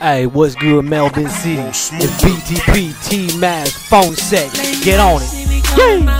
Hey, what's good, Melvin City? It's BTP, T-Mazz, phone sex. Get on it.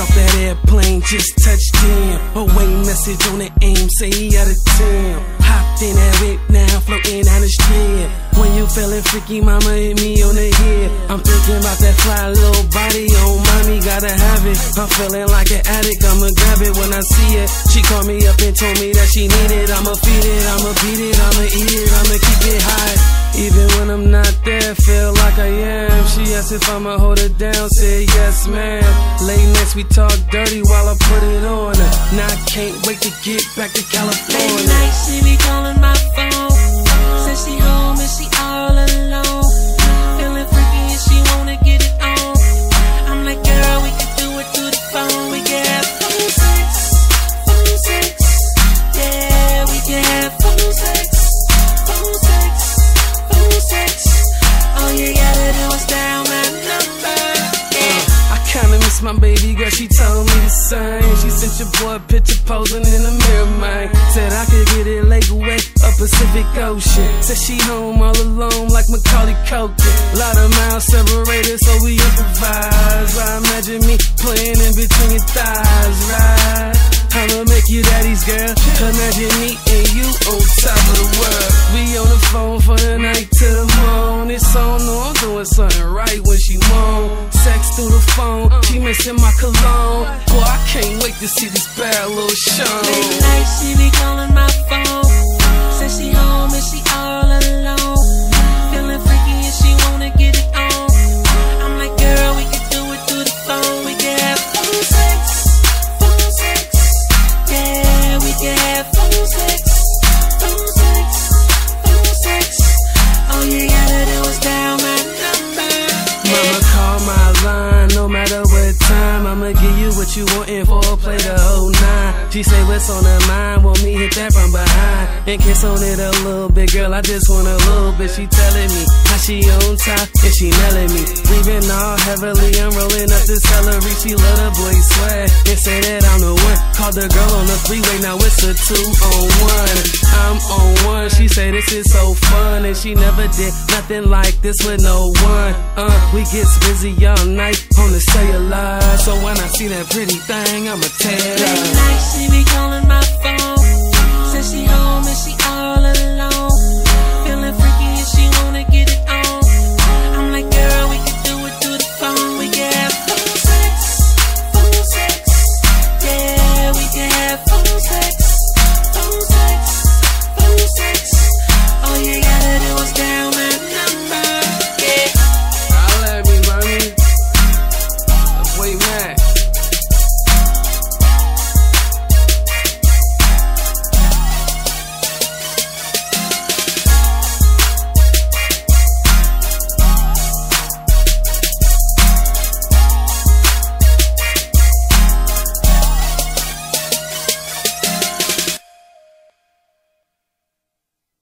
Off that airplane, just touched in. Away message on the aim, say he out of town. Hopped in that whip now, floating down the street. When you feeling freaky, mama hit me on the head. I'm thinking about that fly little body on mommy, gotta have it. I'm feeling like an addict, I'ma grab it when I see it. She called me up and told me that she need it. I'ma feed it, I'ma beat it, I'ma eat it, I'ma keep it high. If I'ma hold it down, say yes, ma'am. Late nights we talk dirty while I put it on. Now I can't wait to get back to California. My baby girl, she told me the same. She sent your boy a picture posing in the mirror, man. Said I could get it lake away, up Pacific Ocean. Said she home all alone like Macaulay Culkin. A lot of miles separated, so we improvise. I imagine me playing in between your thighs, right? I'ma make you daddy's girl. Imagine me and you on top of the world. We on the phone for the night to the morning. It's on, no, I'm doing something she missing my cologne. Boy, I can't wait to see this bad little show. She say what's on her mind, want me hit that from behind. And kiss on it a little bit, girl, I just want a little bit. She telling me how she on top and she nailing me. Breathing all heavily, I'm rolling up the celery. She let her boy swear and say that I'm the one. Called the girl on the freeway, now it's a two on one. I'm on one, she say this is so fun. And she never did nothing like this with no one. Uh, we gets busy all night on the cellular. So when I see that pretty thing, I'ma tear up. She be calling